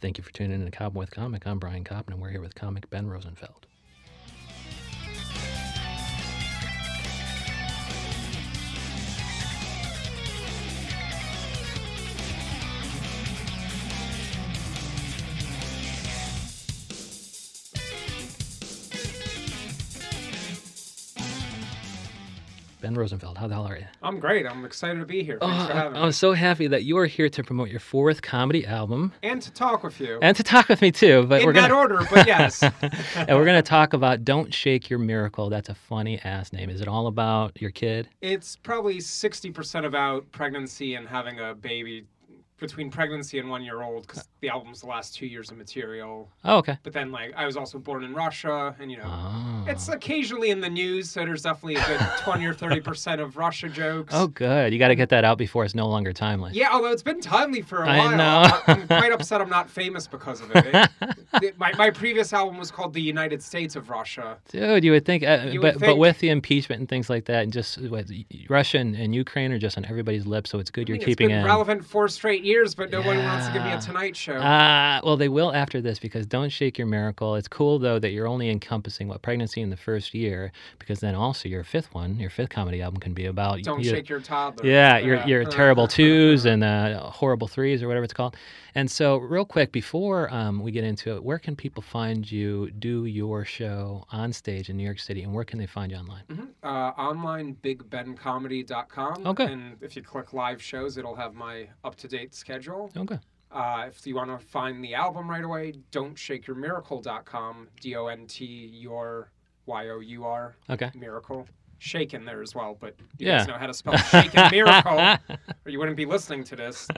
Thank you for tuning in to with Comic. I'm Brian Koppen, and we're here with comic Ben Rosenfeld. Ben Rosenfeld, how the hell are you? I'm great. I'm excited to be here. Thanks oh, for Oh, having I'm so happy that you are here to promote your fourth comedy album And to talk with you. and to talk with me too. But In we're that gonna order, but yes. and we're gonna talk about "Don't Shake Your Miracle." That's a funny ass name. Is it all about your kid? it's probably 60% about pregnancy and having a baby between pregnancy and one year old because the album's the last two years of material. Oh, okay. But then, like, I was also born in Russia and, you know, Oh. it's occasionally in the news. So there's definitely a good 20 or 30% of Russia jokes. Oh, good. You got to get that out before it's no longer timely. Yeah, although it's been timely for a I while. know. I'm quite upset I'm not famous because of it. It- it- my, my previous album was called The United States of Russia. Dude, you would think, uh, You but would but with the impeachment and things like that, and just what, Russia and, and Ukraine are just on everybody's lips, so it's good you're I mean, keeping in. relevant four straight years, but nobody wants to give me a Tonight Show. Uh, well, they will after this because don't shake your miracle. It's cool though that you're only encompassing what pregnancy in the first year, because then also your fifth one, your fifth comedy album can be about Don't you- shake your toddler. Yeah, your your terrible twos and uh, horrible threes or whatever it's called. And so, real quick before um, we get into it, where can people find you do your show on stage in New York City, and where can they find you online? mhm. Uh, online, bigbencomedy.com. Okay. And if you click live shows, it'll have my up to date schedule. Okay. Uh, if you want to find the album right away, don'tshakeyourmiracle.com. D O N T your Y O U R Okay. miracle. Shake in there as well, but you Yeah. guys know how to spell shake and miracle, or you wouldn't be listening to this.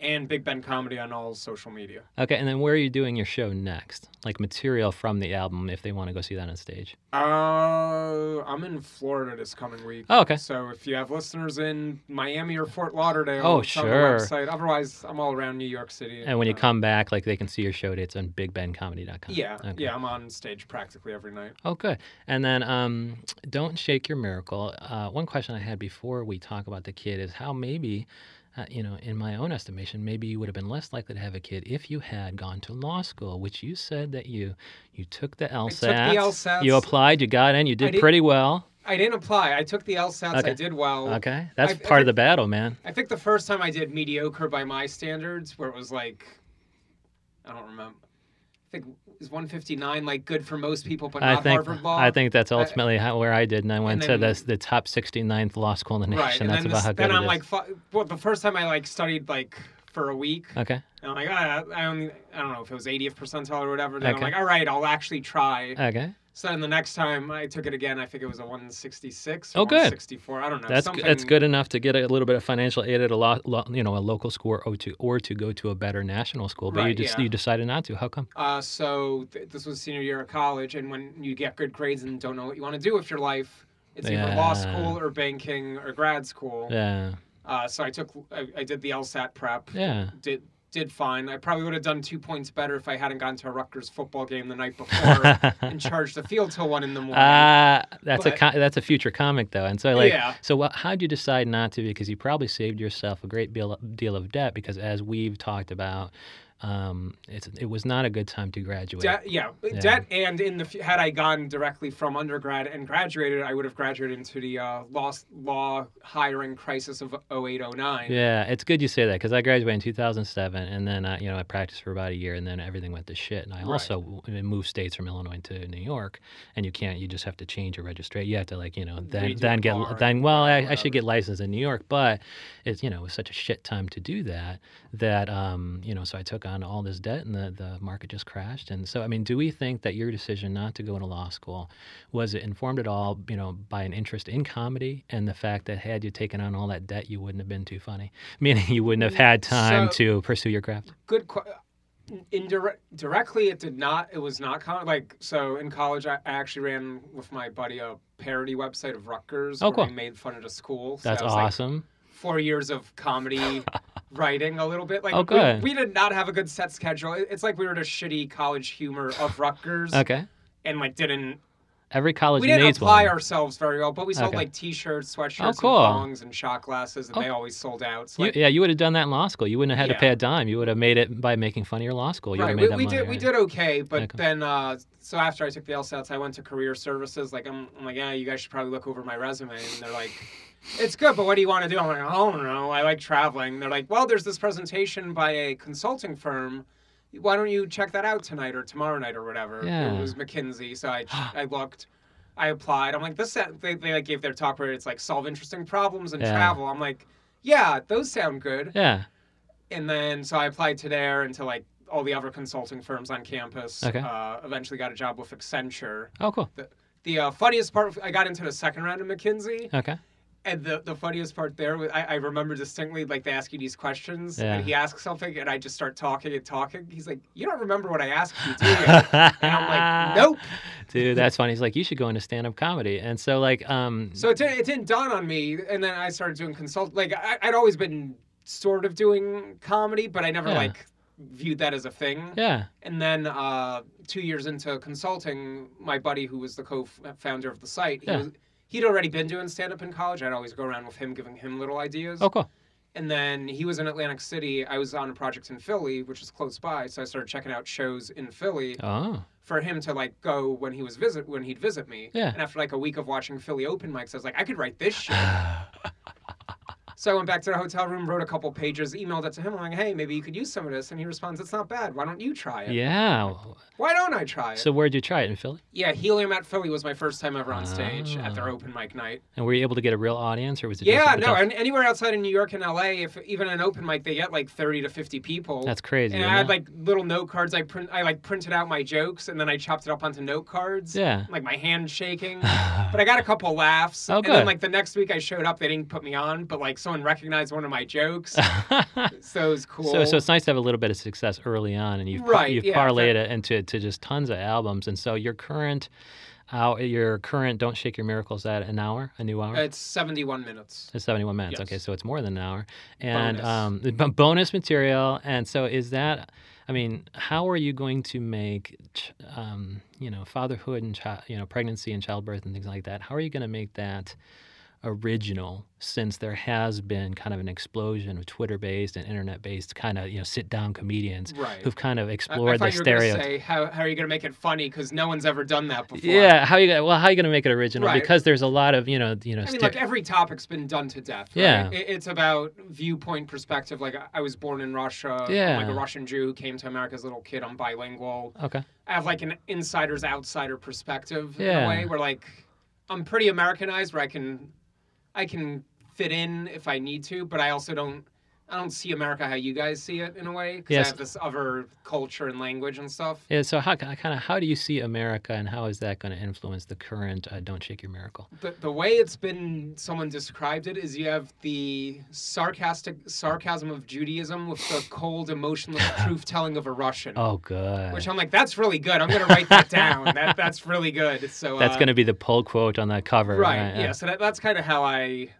And Big Ben Comedy on all social media. Okay, and then where are you doing your show next? Like material from the album if they want to go see that on stage. Uh, I'm in Florida this coming week. Oh, okay. So if you have listeners in Miami or Fort Lauderdale, Oh, sure. the website. Otherwise, I'm all around New York City. And when you uh, come back, like they can see your show dates on BigBenComedy.com. yeah, Okay. yeah, I'm on stage practically every night. Oh, good. And then um, don't shake your miracle. Uh, one question I had before we talk about the kid is how maybe, uh, you know, in my own estimation, maybe you would have been less likely to have a kid if you had gone to law school, which you said that you you took the LSAT. I took the LSATs. You applied, you got in, you did pretty well. I didn't apply. I took the LSATs. Okay. I did well. Okay, that's I- I part of the battle, man. I think the first time I did mediocre by my standards, where it was like, I don't remember. I think was 159, like good for most people, but I not think Harvard Law. I think that's ultimately how, where I did, and I went to then- the the top 69th law school in the right. nation. And That's then, about this, how good then I'm is. like, well, the first time I like studied like for a week, okay, and I'm like, ah, I only, I don't know if it was 80th percentile or whatever. Then I'm like, all right, I'll actually try. okay. So then the next time I took it again, I think it was a 166. Oh, or good. 164. I don't know. That's something, that's good enough to get a little bit of financial aid at a lo- lo- you know a local school or to or to go to a better national school. But you just yeah. you decided not to. How come? Uh, so th- this was senior year of college, and when you get good grades and don't know what you want to do with your life, it's either law school or banking or grad school. Yeah, Uh, so I took, I, I did the LSAT prep. yeah. Did did fine. I probably would have done two points better if I hadn't gone to a Rutgers football game the night before and charged the field till one in the morning. Ah, that's a But- co- that's a future comic though, and so like Yeah. so what, how'd you decide not to? Because you probably saved yourself a great deal deal of debt because as we've talked about, um, it's it was not a good time to graduate. Debt, yeah, debt, and in the had I gone directly from undergrad and graduated, I would have graduated into the uh, law law hiring crisis of 0809. Yeah, it's good you say that because I graduated in 2007, and then uh, you know I practiced for about a year, and then everything went to shit. And I Right. also moved states from Illinois to New York, and you can't. You just have to change your registration. You have to like you know then Redo then get then. Well, I, I should get licensed in New York, but it's you know it was such a shit time to do that that um you know so I took on all this debt, and the the market just crashed. And so I mean, do we think that your decision not to go into law school was it informed at all you know by an interest in comedy and the fact that had you taken on all that debt, you wouldn't have been too funny, meaning you wouldn't have mm, had time So- to pursue your craft. Good. Qu- uh, indirect directly it did not it was not like so in college I, actually ran with my buddy a parody website of Rutgers Oh, where cool. we made fun of the school so That's that was, like, awesome. four years of comedy writing a little bit like Oh, we- good. We, did not have a good set schedule it's like we were the shitty college humor of Rutgers okay. and like didn't Every college we didn't needs apply one. ourselves very well, but we sold Okay. like T-shirts, sweatshirts, Oh, cool. and thongs, and shot glasses, and Oh. they always sold out. So You- yeah, you would have done that in law school. You wouldn't have had Yeah. to pay a dime. You would have made it by making fun of your law school. You right, we, we money, did we did okay, but Okay. then uh, so after I took the LSATs, I went to career services. Like I'm, I'm like, yeah, you guys should probably look over my resume, and they're like. It's good, but what do you want to do? I'm like, I don't know. I like traveling. They're like, well, there's this presentation by a consulting firm. Why don't you check that out tonight or tomorrow night or whatever? Yeah. It was McKinsey, so I I looked. I applied. I'm like, this. They, they like gave their talk where it's like solve interesting problems and Yeah. travel. I'm like, yeah, those sound good. Yeah. And then so I applied to there and to like all the other consulting firms on campus. Okay. Uh, eventually got a job with Accenture. Oh, cool. The uh, funniest part, I got into the second round of McKinsey, Okay. And the, the funniest part there, was, I, I remember distinctly, like they ask you these questions, Yeah. and he asks something, and I just start talking and talking. He's like, "You don't remember what I asked you, do you?" and I'm like, "Nope." Dude, that's funny. He's like, you should go into stand-up comedy. And so, like, um, So it, didn't- it didn't dawn on me, and then I started doing consult. Like I, I'd always been sort of doing comedy, but I never Yeah. like viewed that as a thing. yeah. And then uh, two years into consulting, my buddy, who was the co-founder of the site, he Yeah. was, he'd already been doing stand-up in college. I'd always go around with him, giving him little ideas. Oh, cool. And then he was in Atlantic City. I was on a project in Philly, which is close by. So I started checking out shows in Philly Oh, for him to like go when he was visit when he'd visit me. Yeah. And after like a week of watching Philly open mics, I was like, I could write this shit. So I went back to the hotel room, wrote a couple pages, emailed it to him. I'm like, hey, maybe you could use some of this. And he responds, it's not bad. Why don't you try it? yeah. Why don't I try it? So, where'd you try it in Philly? yeah, Helium at Philly was my first time ever on stage at their Ah. open mic night. And were you able to get a real audience, or was it? Yeah, no, and anywhere outside of New York and LA, if even an open mic, they get like 30 to 50 people. That's crazy. and I had like little note cards. I print, I like printed out my jokes and then I chopped it up onto note cards. Yeah. Like my hand shaking. but I got a couple laughs. Oh, And good. then like the next week I showed up, they didn't put me on, but like someone recognized one of my jokes. so it was cool. So, so it's nice to have a little bit of success early on, and you've Right, you've yeah, parlayed it into to just tons of albums. And so your current, out your current "Don't Shake Your Miracles" at an hour, a new hour. it's 71 minutes. It's 71 minutes. Yes. Okay, so it's more than an hour. And Bonus. um, bonus material. And so is that, I mean, how are you going to make, um, you know, fatherhood and, chi- you know, pregnancy and childbirth and things like that? How are you going to make that original since there has been kind of an explosion of Twitter-based and internet-based kind of, you know, sit-down comedians Right. who've kind of I, I explored the thought you were to stereotype. say, how, how are you going to make it funny? Because no one's ever done that before. Yeah, how are you gonna, well how are you gonna make it original Right. because there's a lot of you know you know I mean, ster- like every topic's been done to death. Right? Yeah. It- it's about viewpoint perspective. Like I- I was born in Russia. I'm Yeah. like a Russian Jew who came to America as a little kid. I'm bilingual. okay I have like an insider's outsider perspective in Yeah. a way where like I'm pretty Americanized where I can I can fit in if I need to, but I also don't I don't see America how you guys see it in a way because Yes. I have this other culture and language and stuff. Yeah. So how kind of how do you see America, and how is that going to influence the current uh, "Don't Shake Your Miracle"? The, the way it's been someone described it is you have the sarcastic sarcasm of Judaism with the cold emotionless truth telling of a Russian. Oh, good. Which I'm like, that's really good. I'm gonna write that down. that that's really good. So That's uh, going to be the pull quote on the cover. right. Yeah. So that, that's kind of how I.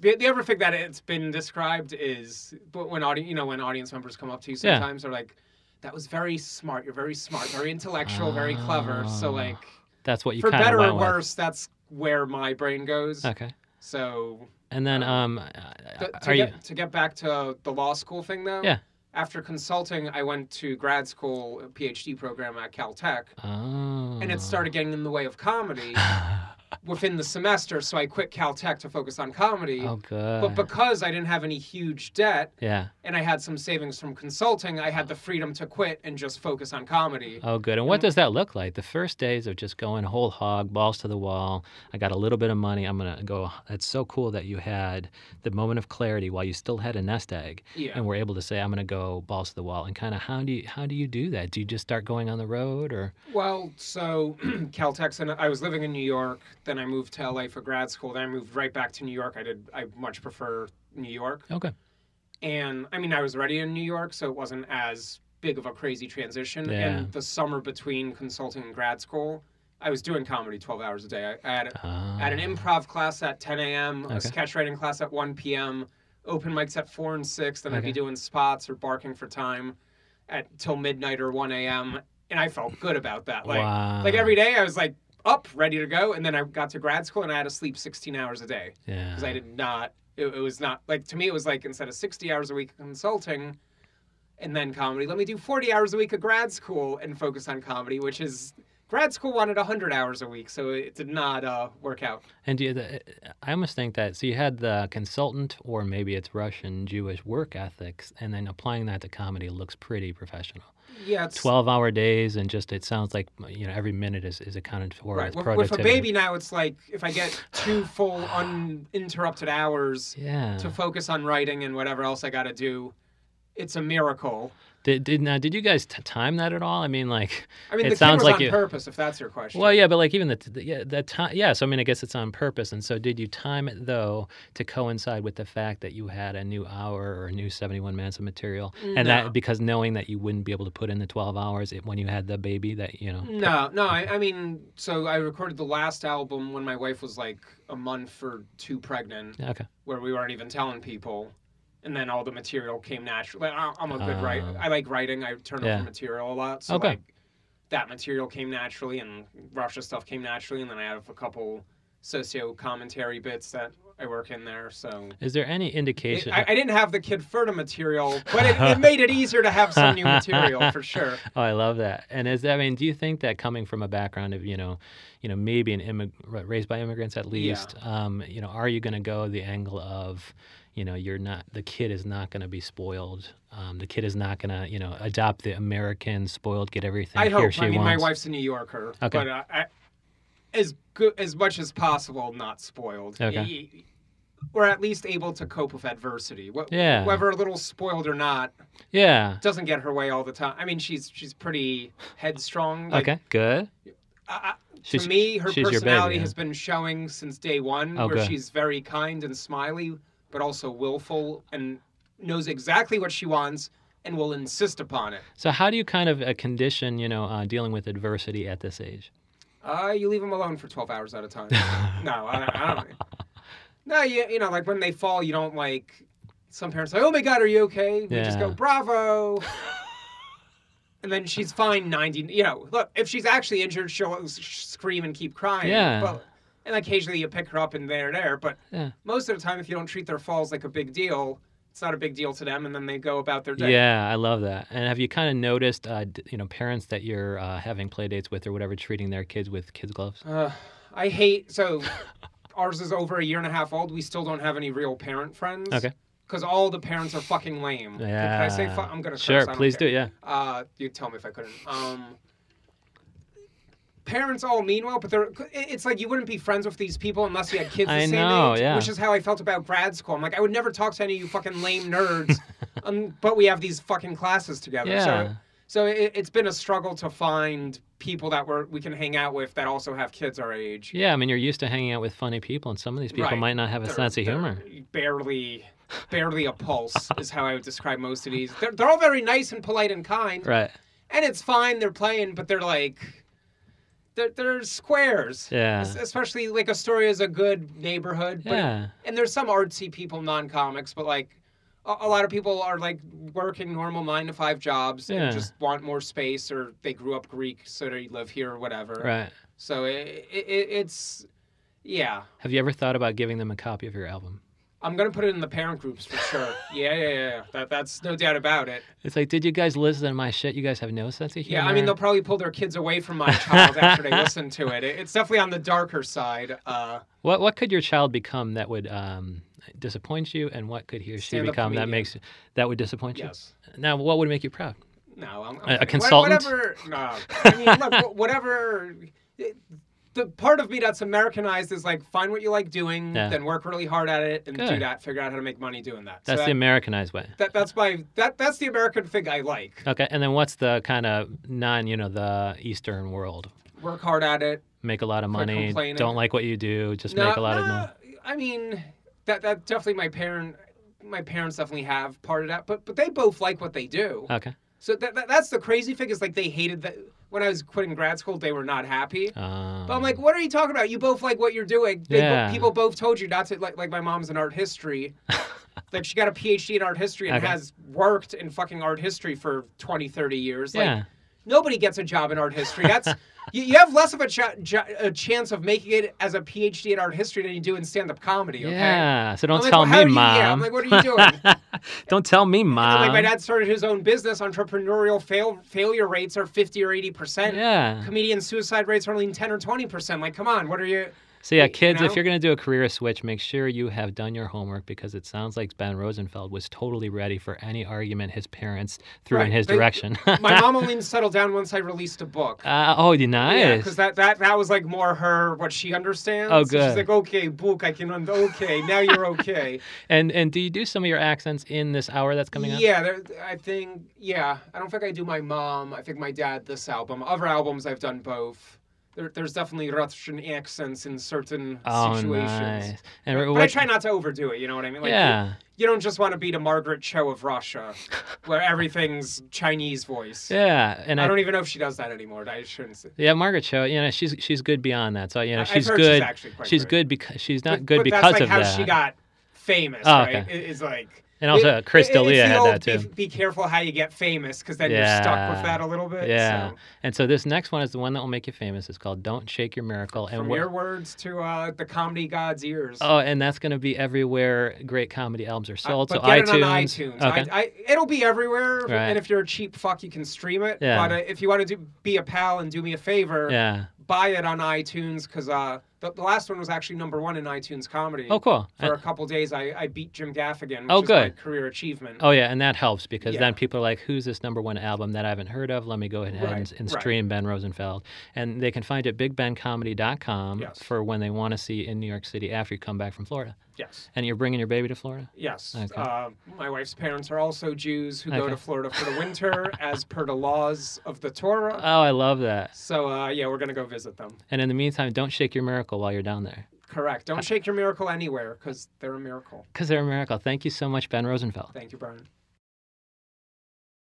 The, the other thing that it's been described is, but when audience, you know, when audience members come up to you, Yeah. sometimes they're like, "That was very smart. You're very smart, very intellectual, very clever." So Ah, like, That's what you for better or went with. worse, that's where my brain goes. Okay. So And then, um, to, are to you? get, to get back to the law school thing though. Yeah. After consulting, I went to grad school, a PhD program at Caltech, Oh. and it started getting in the way of comedy within the semester. So I quit Caltech to focus on comedy. Oh, good. But because I didn't have any huge debt yeah. and I had some savings from consulting, I had the freedom to quit and just focus on comedy. Oh, good. And what does that look like? The first days of just going whole hog, balls to the wall. I got a little bit of money. I'm gonna go. It's so cool that you had the moment of clarity while you still had a nest egg, Yeah. and were able to say, "I'm gonna go balls to the wall." And kind of how do you how do you do that? Do you just start going on the road, or Well, so Caltech, and I was living in New York. Then I moved to LA for grad school. Then I moved right back to New York. I did. I much prefer New York. okay? And I mean, I was already in New York, so it wasn't as big of a crazy transition. Yeah. And the summer between consulting and grad school, I was doing comedy 12 hours a day. I, had, I had an Ah. improv class at 10 a.m., a Okay. sketch writing class at 1 p.m., open mics at 4 and 6. Then I'd be doing spots or barking for time at till midnight or 1 a.m. And I felt good about that. Like, wow. like every day, I was like, up, ready to go, and then I got to grad school and I had to sleep 16 hours a day Yeah. because I did not. It, it was not like to me. It was like instead of 60 hours a week consulting, and then comedy. Let me do 40 hours a week of grad school and focus on comedy, which is grad school wanted 100 hours a week, so it did not uh, work out. And you, the, I almost think that so you had the consultant, or maybe it's Russian Jewish work ethics, and then applying that to comedy looks pretty professional. Yeah, it's Twelve-hour days, and just it sounds like you know every minute is, is accounted for right. With, with a baby now, it's like if I get two full uninterrupted hours yeah. to focus on writing and whatever else I got to do, it's a miracle. Did, did now? Did you guys t- time that at all? I mean, like, I mean, It the sounds like on you- purpose, if that's your question. well, yeah, but like even the, the yeah that time, yeah. So I mean, I guess it's on purpose. And so, did you time it though to coincide with the fact that you had a new hour or a new seventy-one minutes of material, and that because knowing that you wouldn't be able to put in the twelve hours it, when you had the baby, that you know. No, no. I, I mean, so I recorded the last album when my wife was like a month or two pregnant, Okay. where we weren't even telling people, and then all the material came naturally. I- I'm a good Oh. writer. I like writing. I turn Yeah. over material a lot. So Okay. like, that material came naturally, and Russia stuff came naturally, and then I have a couple socio commentary bits that I work in there. So Is there any it, indication? I, I didn't have the Kid Ferta material, but it, it made it easier to have some new material for sure. Oh, I love that. And is that, I mean, do you think that coming from a background of, you know, you know, maybe an immig- raised by immigrants at least, um, you know, are you going to go the angle of, you know, you're not, the kid is not going to be spoiled. Um, the kid is not going to, you know, adopt the American spoiled, get everything I or hope. she I mean, wants. my wife's a New Yorker, Okay. but uh, I, as good as much as possible, not spoiled. Okay. We're at least able to cope with adversity. Wh- Yeah. Whether a little spoiled or not, yeah. doesn't get her way all the time. I mean, she's she's pretty headstrong. Like, okay. Good. I, to me, her your baby, personality yeah. has been showing since day one, Oh, where good. she's very kind and smiley, but also willful and knows exactly what she wants and will insist upon it. So how do you kind of uh, condition, you know, uh, dealing with adversity at this age? Uh, you leave them alone for 12 hours at a time. no, I, I don't. No, you, you know, like when they fall, you don't like. Some parents are like, oh my God, are you okay? We just go, bravo. and then she's fine 90. You know, look, if she's actually injured, she'll scream and keep crying. Yeah. But, and occasionally you pick her up and there, there. But Yeah. most of the time, if you don't treat their falls like a big deal, it's not a big deal to them, and then they go about their day. Yeah, I love that. And have you kind of noticed, uh, you know, parents that you're uh, having play dates with or whatever, treating their kids with kids gloves? Uh, I hate so. Ours is over a year and a half old. We still don't have any real parent friends. Okay. Because all the parents are fucking lame. Can- Can I say? Yeah. Fu- I'm gonna. Sure, curse, don't please care. do. Yeah. Uh, you tell me if I couldn't. Um, parents all mean well, but they're. It's like you wouldn't be friends with these people unless you had kids the I same know, age. yeah. Which is how I felt about grad school. I'm like, I would never talk to any of you fucking lame nerds, um, but we have these fucking classes together. Yeah. So, so it, it's been a struggle to find people that we're, we can hang out with that also have kids our age. Yeah, I mean, you're used to hanging out with funny people, and some of these people Right. might not have a They're- sense of humor. Barely, barely a pulse is how I would describe most of these. They're, they're all very nice and polite and kind, Right. and it's fine. They're playing, but they're like, they're, they're squares. Yeah. Especially like Astoria is a good neighborhood. But Yeah. and there's some artsy people, non-comics, but like a, a lot of people are like working normal nine to five jobs Yeah. and just want more space, or they grew up Greek, so they live here or whatever. Right. So it, it, it's, yeah. Have you ever thought about giving them a copy of your album? I'm gonna put it in the parent groups for sure. yeah, yeah, yeah. That, that's no doubt about it. It's like, did you guys listen to my shit? You guys have no sense of humor. Yeah, I mean they'll probably pull their kids away from my child after they listen to it. it. It's definitely on the darker side. Uh, What what could your child become that would um, disappoint you, and what could he or she become that makes that would disappoint you? yes. Now, what would make you proud? No, I'm, I'm A- a consultant? Whatever. No, I mean, look, wh- whatever. The part of me that's Americanized is like find what you like doing, Yeah. then work really hard at it, and do that. Figure out how to make money doing that. That's so the Americanized way. that, that's my that that's the American thing I like. Okay, and then what's the kind of non, you know, the Eastern world? Work hard at it. Make a lot of money. Don't like what you do. Just No, make a lot of no, no. I mean, that that definitely my parent, my parents definitely have part of that, but but they both like what they do. Okay. So that, that that's the crazy thing is like they hated that when I was quitting grad school, they were not happy. Um, But I'm like, what are you talking about? You both like what you're doing. They, Yeah. people both told you not to like. Like my mom's in art history. like she got a PhD in art history and Okay. has worked in fucking art history for 20, 30 years. Like, yeah. Nobody gets a job in art history. That's you, you have less of a, ch- ch- a chance of making it as a PhD in art history than you do in stand-up comedy. Okay? Yeah. So don't I'm like, tell well, me, do you- mom. Yeah, I'm like, what are you doing? don't tell me, mom. like my dad started his own business. Entrepreneurial fail failure rates are fifty or eighty percent. Yeah. Comedian suicide rates are only ten or twenty percent. Like, come on, what are you? So yeah, you kids, know? if you're going to do a career switch, make sure you have done your homework because it sounds like Ben Rosenfeld was totally ready for any argument his parents threw in his they- direction. My mom only settled down once I released a book. uh, oh, you Yeah, because that, that that was like more her what she understands. Oh, So good. she's like, okay, book, I can. Okay, now you're okay. and and do you do some of your accents in this hour that's coming up? yeah, there, I think. Yeah, I don't think I do my mom. I think my dad. This album. Other albums, I've done both. There, there's definitely Russian accents in certain Oh, situations. nice. And But, what, I try not to overdo it. You know what I mean? Like, you- yeah. You, don't just want to be the Margaret Cho of Russia, where everything's Chinese voice. Yeah, and I, I, don't even know if she does that anymore. I shouldn't say. yeah, Margaret Cho, you know, she's she's good beyond that. So you know, she's good. She's actually quite she's good because she's not But- good but because that's like of how that. she got famous, Oh, right? okay. It- It's like and also, it- Chris it- D'Elia had that too. Be, be careful how you get famous, because then you're stuck with that a little bit. Yeah. So, And so this next one is the one that will make you famous. It's called "Don't Shake Your Miracle." And from your words to uh, the comedy god's ears. Oh, and that's going to be everywhere great comedy albums are Uh, sold. but so get iTunes. it on iTunes. Okay. I, I, it'll be everywhere, Right. and if you're a cheap fuck, you can stream it. Yeah. But uh, if you want to do, be a pal and do me a favor, yeah. buy it on iTunes because uh, the, the last one was actually number one in iTunes comedy. Oh, cool. For a And- couple days, I, I beat Jim Gaffigan, which Oh, is my good. career achievement. Oh yeah, and that helps because Yeah. then people are like, "Who's this number one album that I haven't heard of? Let me go ahead and, Right, and right. stream Ben Rosenfeld." And they can find it at BigBenComedy.com Yes. for when they want to see in New York City after you come back from Florida. Yes. And you're bringing your baby to Florida. Yes. Okay. Uh, my wife's parents are also Jews who go to Florida for the winter as per the laws of the Torah. Oh, I love that. so, uh, yeah, we're going to go visit them. And in the meantime, don't shake your miracle while you're down there Correct. Don't shake your miracle anywhere because they're a miracle. because they're a miracle. Thank you so much, Ben Rosenfeld. Thank you, Brian.